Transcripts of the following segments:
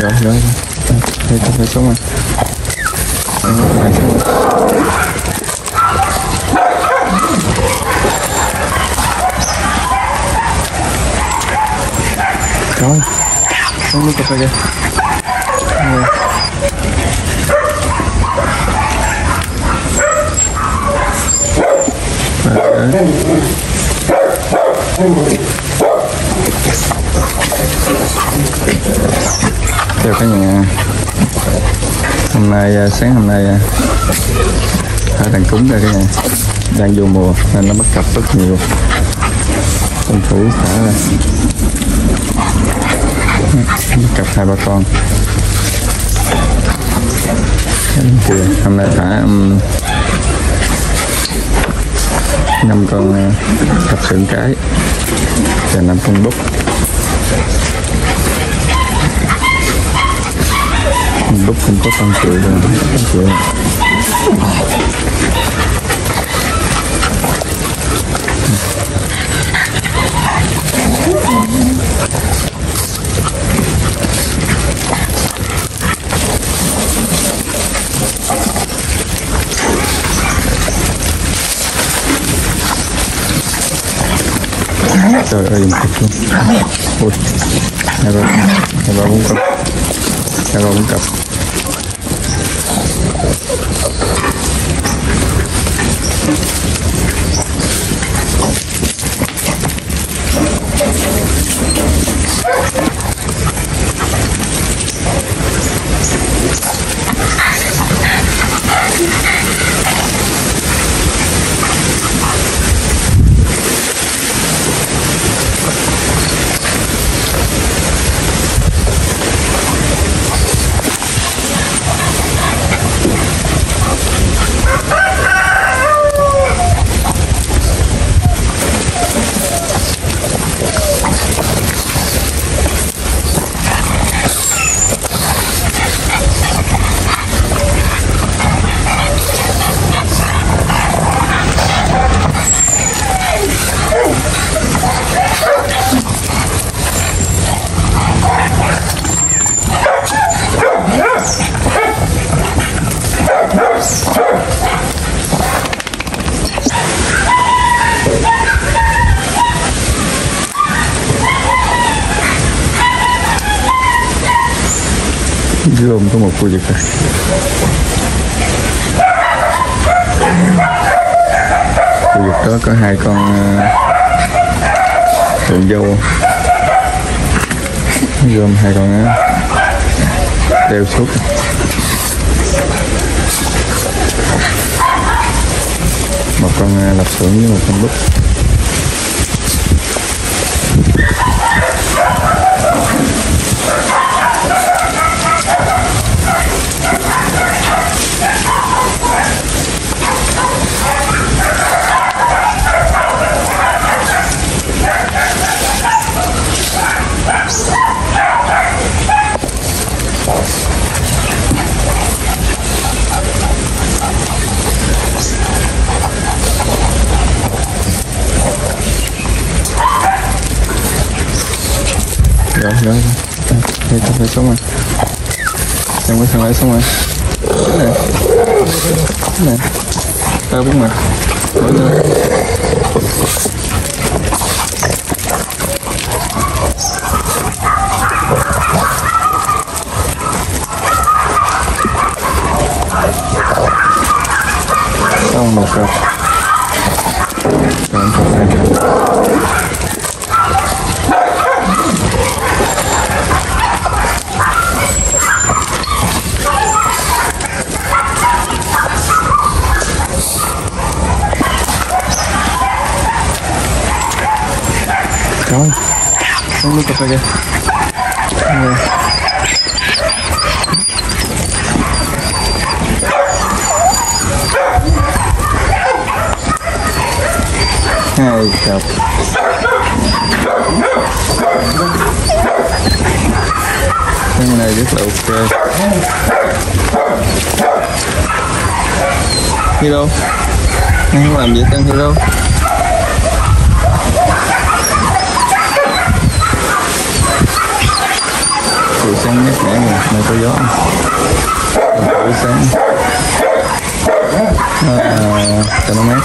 phải xuống rồi Đấy, phải xuống rồi rồi xuống nước cà phê kìa Rồi. Đấy chào cả nhà. Hôm nay à, sáng hôm nay à, hai thằng đàn cúng đây cả nhà. Đang vô mùa nên nó bắt cặp rất nhiều. Tranh thủ thả ra. Bắt cặp hai ba con. Hôm nay thả um, năm con à, cặp sừng cái và năm con búp. Búp không có tăng triệu rồi tăng triệu trời ơi một cục luôn ui nhà bà nhà bà muốn cặp nhà bà muốn cặp gồm có một khu vực này. Khu vực đó có hai con uh, tượng dâu. Gồm hai con đeo suốt một con ờ, uh, lập xưởng với một con búp rồi rồi đây cà phê xong rồi xem cái thằng lại xong rồi cái này xong nước kìa rồi hai cặp cái này rất là ok hello anh không làm gì tăng hello buổi sáng mát mẻ nè nay có gió buổi sáng à, cho nó mát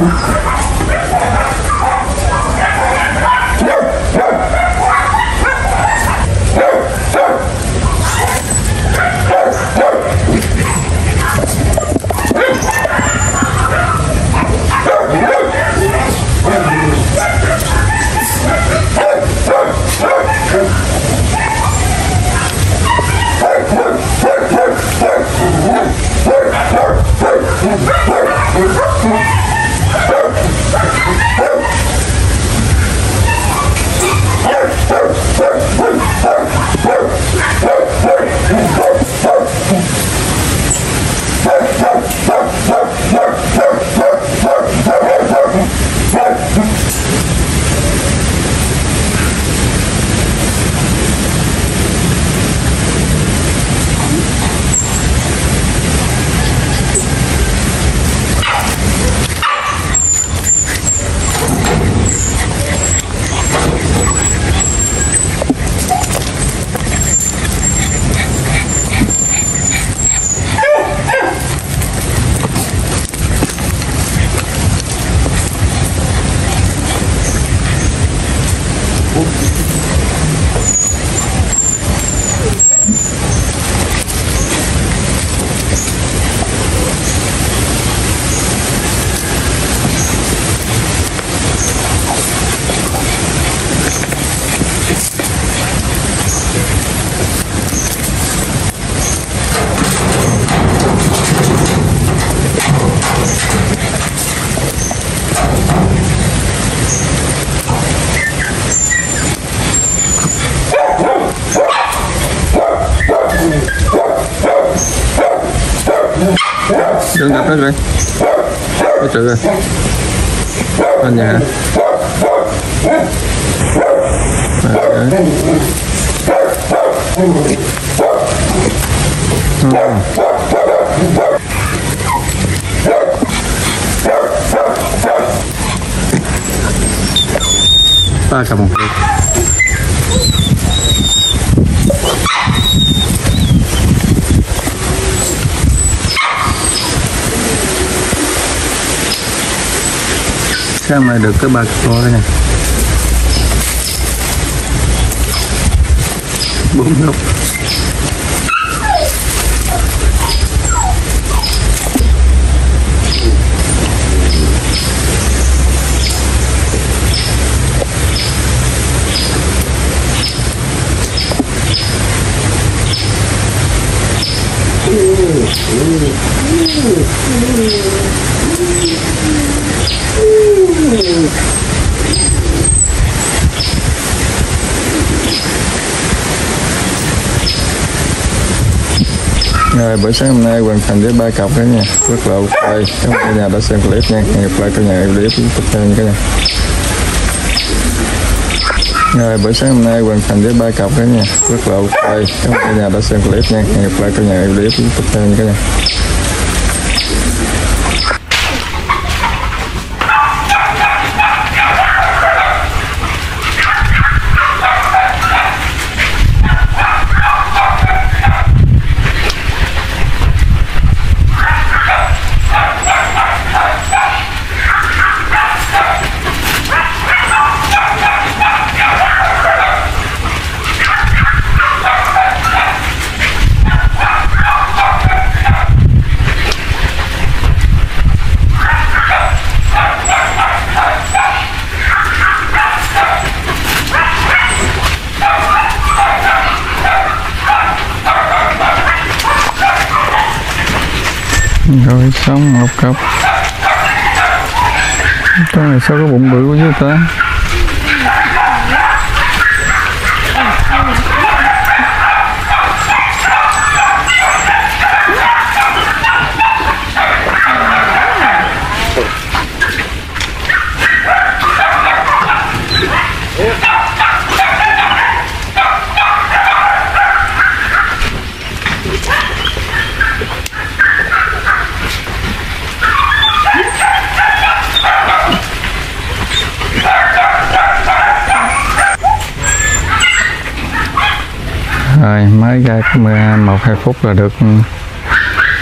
Đừng Có trừ rồi Lên nhà hả? Rồi, đấy. Ừ. ba cầm một lượt sao mà được cái bạc cặp to đây nè bốn nhiều Rồi, buổi sáng hôm nay hoàn thành với ba cặp đó nha. Rất là ok. Cảm ơn cả nhà đã xem clip nha. Hẹn gặp lại cả nhà clip tiếp theo nha cả nhà. Rồi, buổi sáng hôm nay hoàn thành với ba cặp đó nha. Rất là ok. Cảm ơn cả nhà đã xem clip nha. Hẹn gặp lại cả nhà clip tiếp theo nha cả nhà. Rồi xong một cặp. Con này sao có bụng bự quá chứ ta? Mới ra mưa à, một, hai phút là được ừ,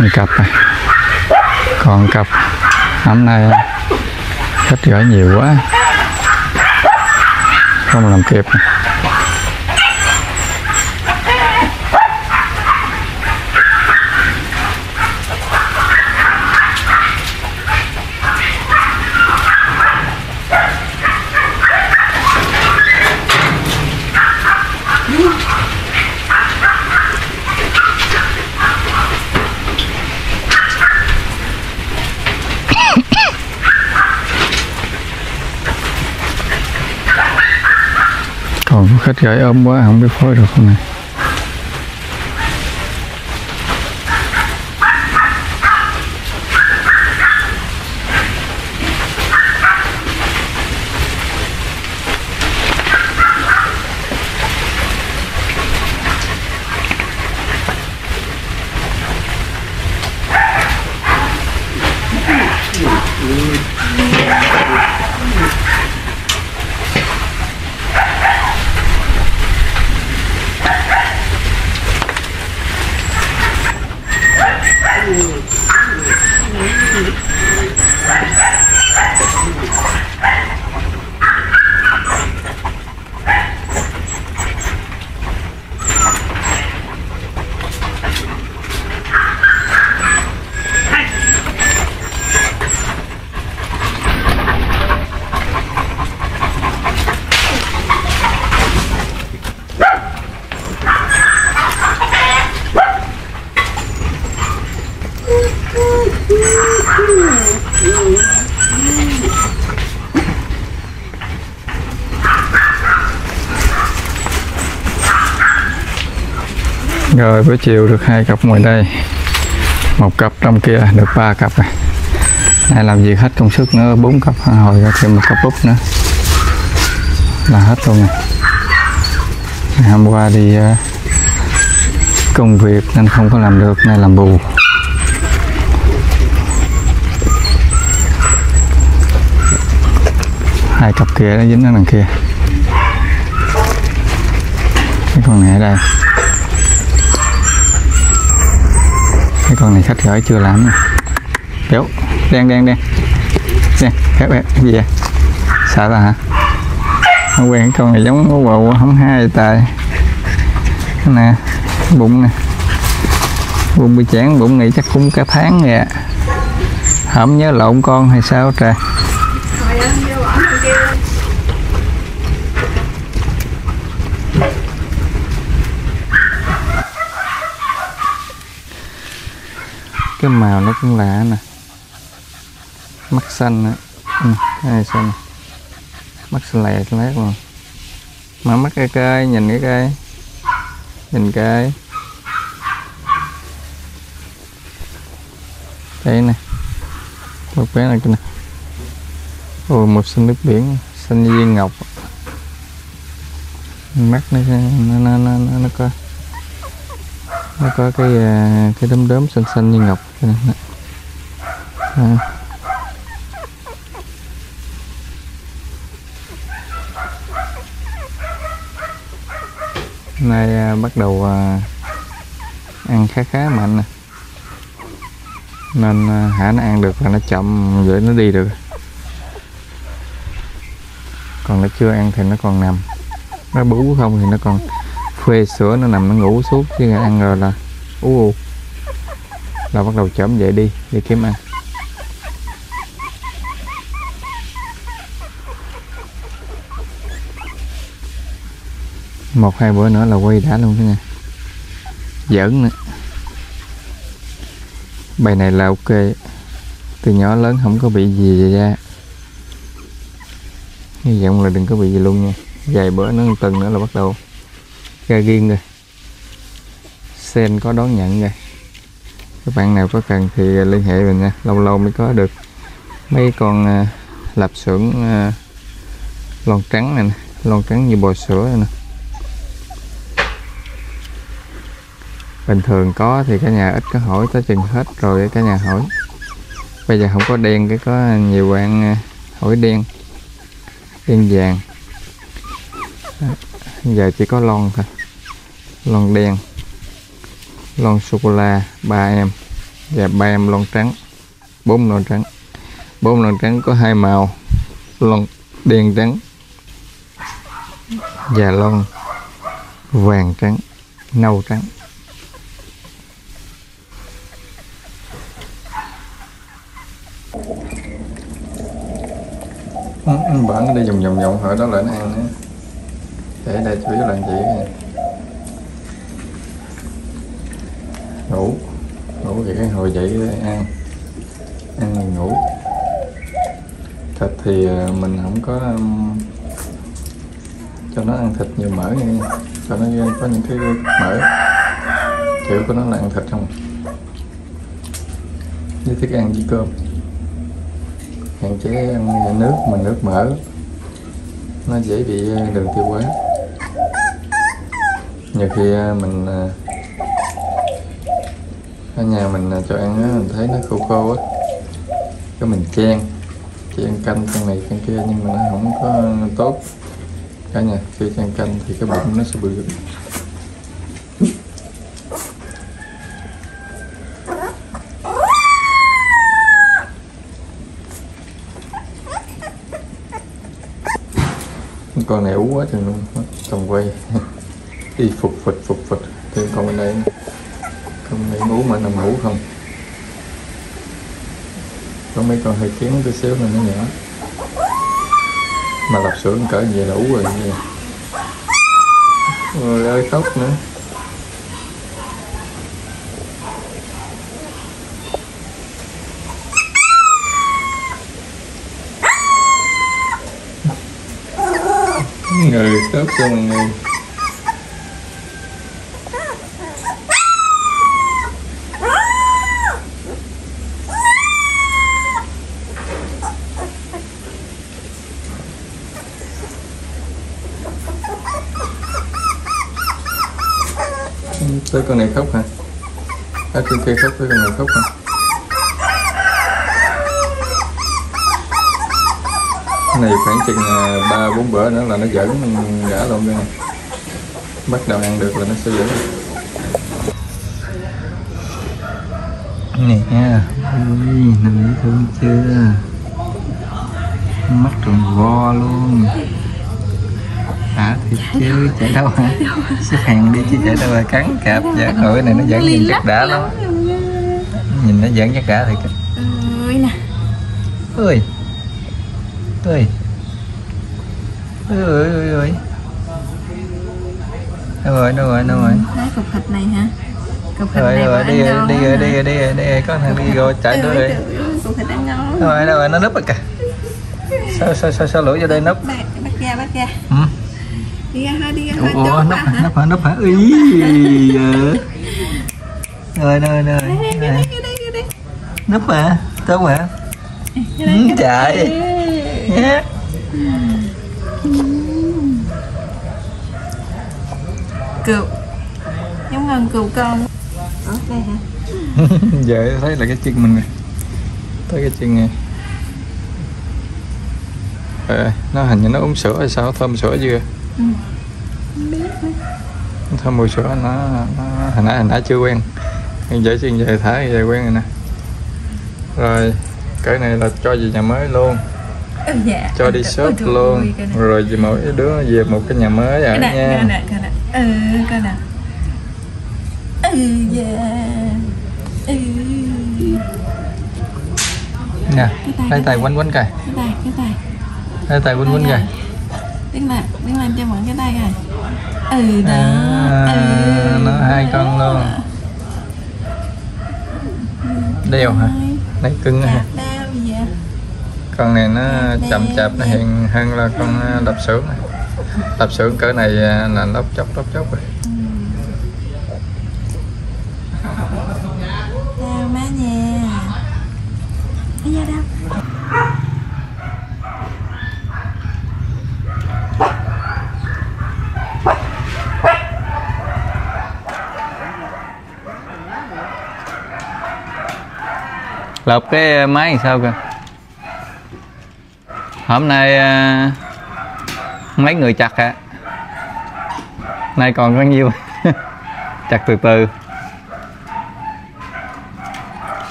một cặp này còn cặp hôm nay khách gửi nhiều quá, không làm kịp này. Có khách ôm quá không biết phối được không này. Rồi, buổi chiều được hai cặp ngoài đây. Một cặp trong kia được ba cặp này này làm việc hết công sức nữa, bốn cặp à, hồi ra thêm một cặp úp nữa. Là hết luôn này Ngày hôm qua đi à, công việc nên không có làm được, nay làm bù. Hai cặp kia nó dính ở đằng kia. Cái con này ở đây. Cái con này khách gửi chưa làm nè béo, đen đen đen. Nè béo béo. Gì vậy? Sợ ta hả? Không quen con này giống nó bầu không hai tài nè bụng nè. Bụng bị chán bụng này chắc cũng cả tháng vậy không nhớ lộn con hay sao trời. Cái màu nó cũng lạ nè. Mắt xanh ừ, nè ừ, đây xanh mắt xanh lẹt xanh luôn. Mà mắt cái cây nhìn cái cây nhìn cây đây nè. Một bé này kia nè. Ôi một xanh nước biển xanh viên ngọc. Mắt nó nó nó nó, nó, nó có nó có cái à, cái đốm đốm xanh xanh như ngọc cái này. À. nay à, bắt đầu à, ăn khá khá mạnh nè nên à, hả nó ăn được là nó chậm rồi nó đi được còn nó chưa ăn thì nó còn nằm nó bú không thì nó còn khuê sữa nó nằm nó ngủ suốt chứ ăn rồi là ú uh là bắt đầu chấm dậy đi đi kiếm ăn một, hai, bữa nữa là quay đã luôn thế nha. Giỡn nữa. Bài này là ok. Từ nhỏ lớn không có bị gì vậy ra hy vọng là đừng có bị gì luôn nha. Vài bữa nữa, một tuần nữa là bắt đầu. Ra riêng rồi. Sen có đón nhận rồi các bạn nào có cần thì à, liên hệ mình nha. Lâu lâu mới có được. Mấy con uh, lạp xưởng uh, lon trắng này nè lon trắng như bò sữa này nè. Bình thường có thì cả nhà ít có hỏi tới chừng hết rồi cả nhà hỏi. Bây giờ không có đen cái có nhiều bạn hỏi đen. Đen vàng. Ờ, giờ chỉ có lon thôi. Lon đen lon sô cô la, ba em, và ba em lon trắng, bốn lon trắng. Bốn lon trắng có hai màu, lon đen trắng và lon vàng trắng, nâu trắng. Anh bảo nó đi vòng vòng vòng hỏi đó là nó ăn nữa để đây, chủ yếu là chị kìa ngủ. Ngủ thì cái hồi dậy ăn ăn rồi ngủ. Thịt thì ờ, mình không có um, cho nó ăn thịt nhiều mỡ nha. Cho nó có những cái mỡ. Kiểu của nó là ăn thịt không? Với thức ăn với cơm. Hạn chế ăn nước mà nước mỡ. Nó dễ bị ờ, đường tiêu hóa. Nhiều khi ờ, mình ở nhà mình cho ăn á mình thấy nó khô khô á. Cái mình chen, chen canh con này con kia nhưng mà nó không có tốt. Cả nhà khi chen canh thì cái bụng nó sẽ bự. Con này ú quá trời luôn chồng quay. Đi phục phịch phục phịch thêm con bên đây không nghĩ ngủ mà nằm ngủ không? Có mấy con hơi kiến tí xíu mà nó nhỏ. Mà lập xưởng cỡ về đủ rồi, như vậy. Ơi, khóc nữa. Người khóc cho mọi người. Tới con này khóc hả? À, con kia khóc với con này khóc hả? Cái này khoảng chừng à, ba bốn bữa nữa là nó dẫn gã luôn đây này bắt đầu ăn được là nó sẽ dẫn nè ui nằm dễ thương chưa? Mắt tròn vo luôn chứ chạy đâu hả? Xếp hàng đi chứ chạy đâu mà cắn cạp giả ngồi này nó dẫn nhìn chắc đã lắm. nhìn nó dẫn chắc đã thiệt ơi nè. Ơi ơi ơi ơi ơi ơi đâu rồi đâu rồi đâu rồi. Cục thịt này hả? Cục thịt này rồi đi rồi đi rồi đi rồi đi rồi đi rồi. Có thằng đi rồi chạy ơi, rồi cục thịt ăn ngon. Rồi đâu rồi nó núp rồi kìa. Sao sao sao sao lủi vô đây núp? Bắt bắt ra bắt ra. Ừ. đi thôi đi ra ủa núp quá hả? núp hả? Hả? Ý rồi rồi rồi. Núp hả? Tốt hả? Ừ, chạy nhé cừu. Giống gần cừu con. Ở đây hả? Giờ thấy là cái chân mình này thấy cái chân này Ờ, nó hình như nó uống sữa hay sao? Thơm sữa chưa Ừ. Biết thơm mùi sữa nó, nó hồi nãy hồi nãy chưa quen. Nhưng giờ chân về thả về quen rồi nè. Rồi cái này là cho về nhà mới luôn. Ừ, dạ. Cho đi shop trời luôn. nè. rồi về mỗi đứa về một cái nhà mới ở cái này nha. coi nè coi nè ừ coi nè ừ dạ. Ừ. Nè tay, tay quanh quanh kìa. Cái tay cái tay. Tay tay quanh quanh Tay kìa đứng lên đứng lên cho mọi cái tay rồi ừ đó. À, ừ. nó hai con luôn. đeo hả? Này cưng hả? con này nó chậm chạp nó hiền hơn là con à, đập xưởng này. đập xưởng cỡ này à, là lóc chóc lóc chóc rồi đau má nha Ây da đau lột cái ờ, máy làm sao kìa? Hôm nay à, mấy người chặt hả? Nay còn bao nhiêu? Chặt từ từ.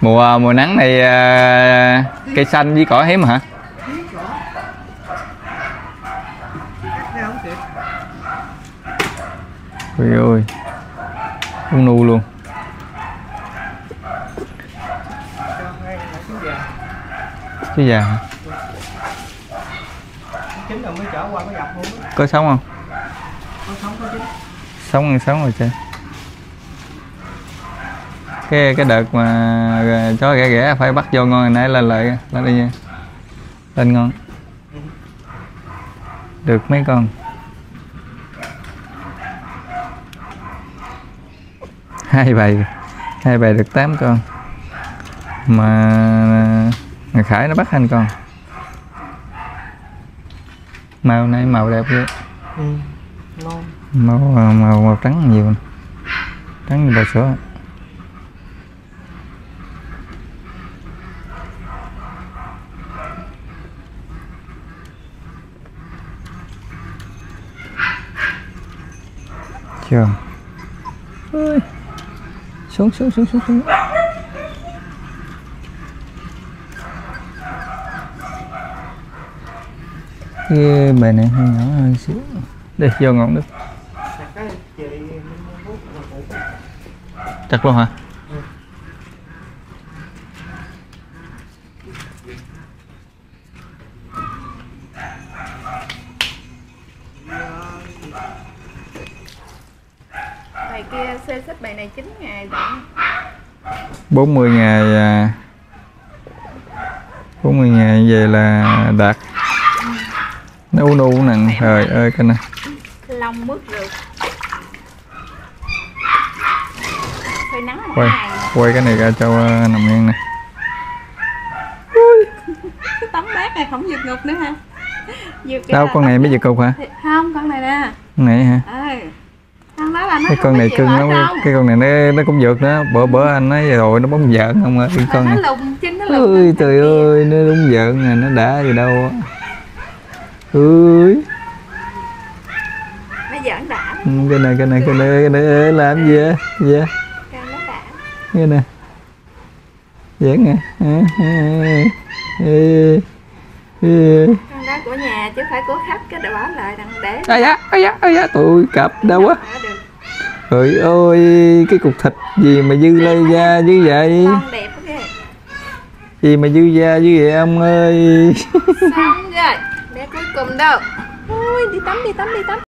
Mùa mùa nắng này à, cây xanh với cỏ hiếm hả? Ôi ôi cũng nu luôn chứ già hả? chính rồi mới chở qua mới gặp luôn á. có sống không? Có sống có chính sống ăn sống rồi chơi cái cái đợt mà chó ghẻ ghẻ phải bắt vô ngon hồi nãy lên lại lên đi nha. Lên ngon. Được mấy con? Hai bầy. Hai bầy được 8 con. Mà ngày khải nó bắt hai con màu này màu đẹp vậy ừ. ngon màu màu màu trắng nhiều nè. trắng như bò sữa chưa Ôi. xuống xuống xuống xuống xuống cái bề này hơi nhỏ hơn xíu. Đây vô ngọn nước Chặt luôn hả? Bài kia xê xích bài này 9 ngày rồi 40 ngày à, 40 ngày về là đạt nấu nu nè trời ơi cái này lông mướt rượt quay quay cái này ra cho à, nằm yên nè. Tấm bát này không vượt ngục nữa ha đâu con này mới giật cục hả? Không con này nè. Con này hả? Ừ. Đó là nó cái con này cưng lắm. cái con này nó nó cũng vượt nữa bữa bữa anh nói rồi nó bóng giỡn không ơi Mà con nó này. lùng chính nó lùng ơi lên trời ơi nó đúng giỡn nè nó đã gì đâu ơi nó giỡn đã. Ừ, cái này cái này cái này cái này ê, làm gì á gì á cái nè giỡn nè ê, ê, ê. con đó của nhà chứ phải của khách cái bỏ lại đằng để. Ai da ai da ai da tụi cặp đâu quá trời ơi cái cục thịt gì mà dư lây da dữ vậy? Con đẹp gì mà dư da dữ vậy ông ơi? Xong rồi cuối cùng đâu. Ui đi tắm đi tắm đi tắm.